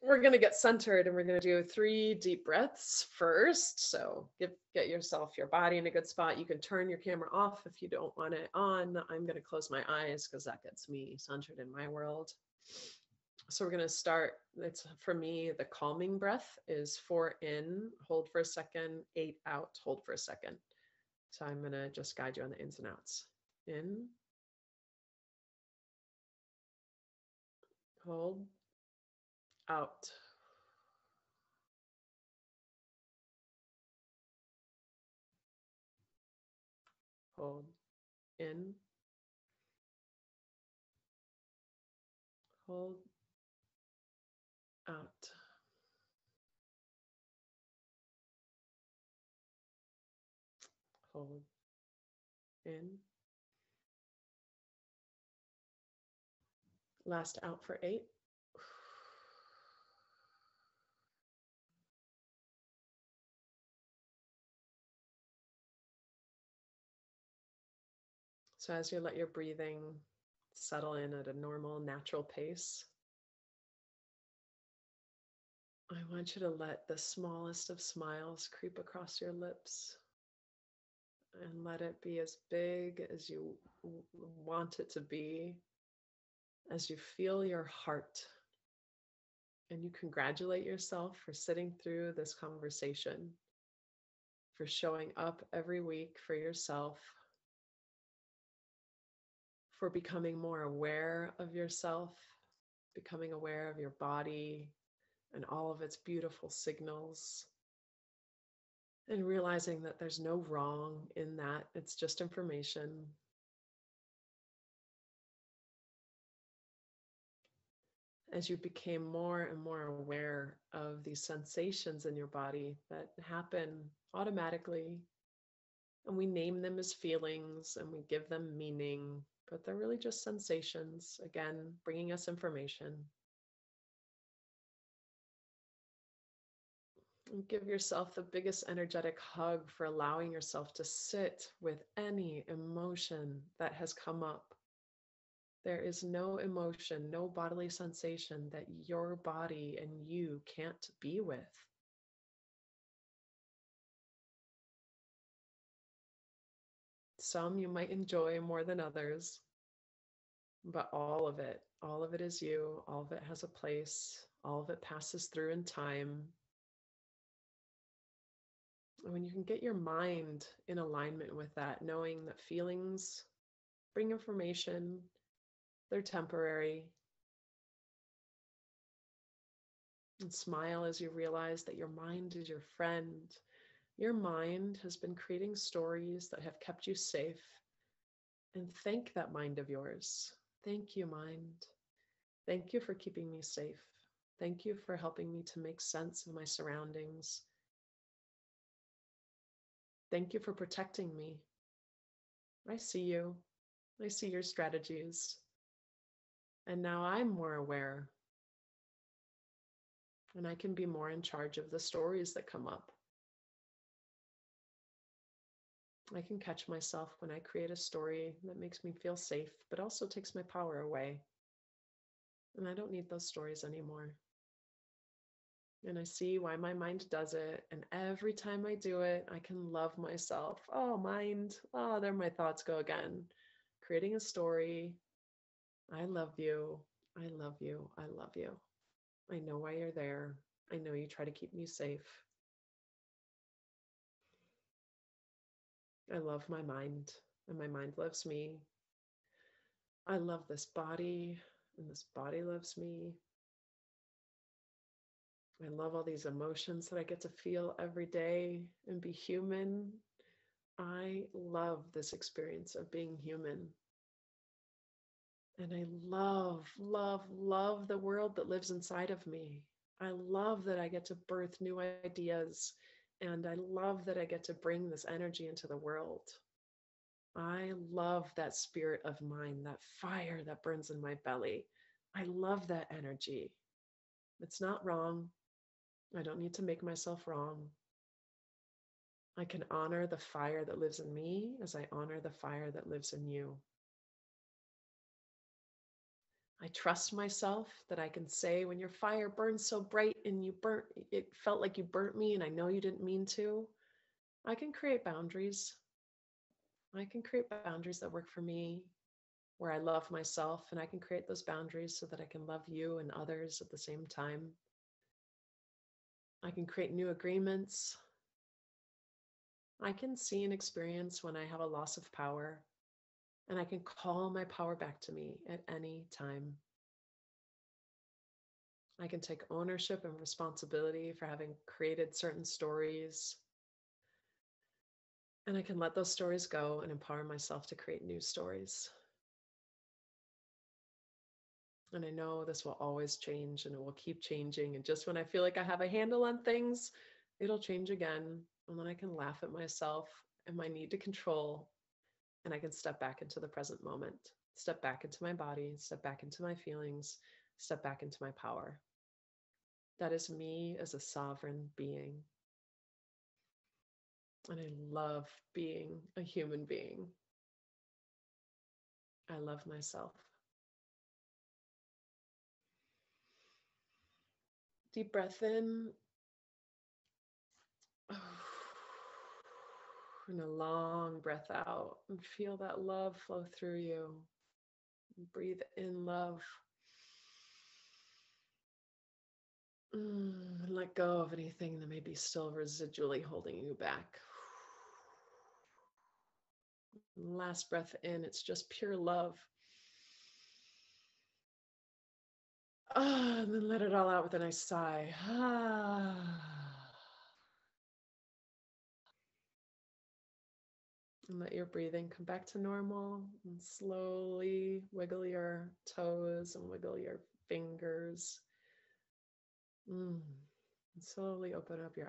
we're going to get centered and we're going to do three deep breaths first. So get, get yourself, your body in a good spot. You can turn your camera off if you don't want it on. I'm going to close my eyes because that gets me centered in my world. So we're going to start. It's for me, the calming breath is four in, hold for a second, eight out, hold for a second. So I'm going to just guide you on the ins and outs. In, hold, out. Hold in. Hold out. Hold in. Last out for eight. So as you let your breathing settle in at a normal, natural pace, I want you to let the smallest of smiles creep across your lips and let it be as big as you want it to be as you feel your heart. And you congratulate yourself for sitting through this conversation, for showing up every week for yourself for becoming more aware of yourself, becoming aware of your body and all of its beautiful signals, and realizing that there's no wrong in that. It's just information. As you became more and more aware of these sensations in your body that happen automatically, and we name them as feelings and we give them meaning but they're really just sensations, again, bringing us information. And give yourself the biggest energetic hug for allowing yourself to sit with any emotion that has come up. There is no emotion, no bodily sensation that your body and you can't be with. Some you might enjoy more than others, but all of it, all of it is you. All of it has a place. All of it passes through in time. And when you can get your mind in alignment with that, knowing that feelings bring information, they're temporary. And smile as you realize that your mind is your friend your mind has been creating stories that have kept you safe. And thank that mind of yours. Thank you, mind. Thank you for keeping me safe. Thank you for helping me to make sense of my surroundings. Thank you for protecting me. I see you. I see your strategies. And now I'm more aware. And I can be more in charge of the stories that come up. I can catch myself when I create a story that makes me feel safe, but also takes my power away. And I don't need those stories anymore. And I see why my mind does it. And every time I do it, I can love myself. Oh, mind. Oh, there my thoughts go again. Creating a story. I love you. I love you. I love you. I know why you're there. I know you try to keep me safe. I love my mind, and my mind loves me. I love this body, and this body loves me. I love all these emotions that I get to feel every day and be human. I love this experience of being human. And I love, love, love the world that lives inside of me. I love that I get to birth new ideas and I love that I get to bring this energy into the world. I love that spirit of mine, that fire that burns in my belly. I love that energy. It's not wrong. I don't need to make myself wrong. I can honor the fire that lives in me as I honor the fire that lives in you. I trust myself that I can say when your fire burns so bright and you burnt, it felt like you burnt me and I know you didn't mean to. I can create boundaries. I can create boundaries that work for me, where I love myself, and I can create those boundaries so that I can love you and others at the same time. I can create new agreements. I can see and experience when I have a loss of power and I can call my power back to me at any time. I can take ownership and responsibility for having created certain stories. And I can let those stories go and empower myself to create new stories. And I know this will always change and it will keep changing. And just when I feel like I have a handle on things, it'll change again. And then I can laugh at myself and my need to control and I can step back into the present moment, step back into my body, step back into my feelings, step back into my power. That is me as a sovereign being. And I love being a human being. I love myself. Deep breath in. Oh. And a long breath out and feel that love flow through you. Breathe in love. Mm, let go of anything that may be still residually holding you back. Last breath in, it's just pure love. Ah, and then let it all out with a nice sigh. Ah. And let your breathing come back to normal and slowly wiggle your toes and wiggle your fingers. Mm. And slowly open up your